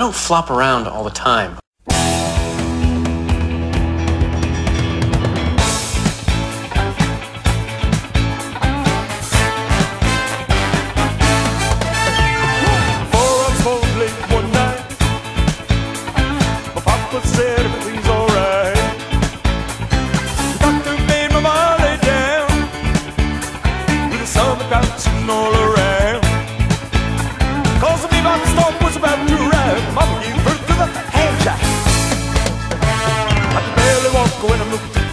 I don't flop around all the time. For a cold, late one night. My papa said. look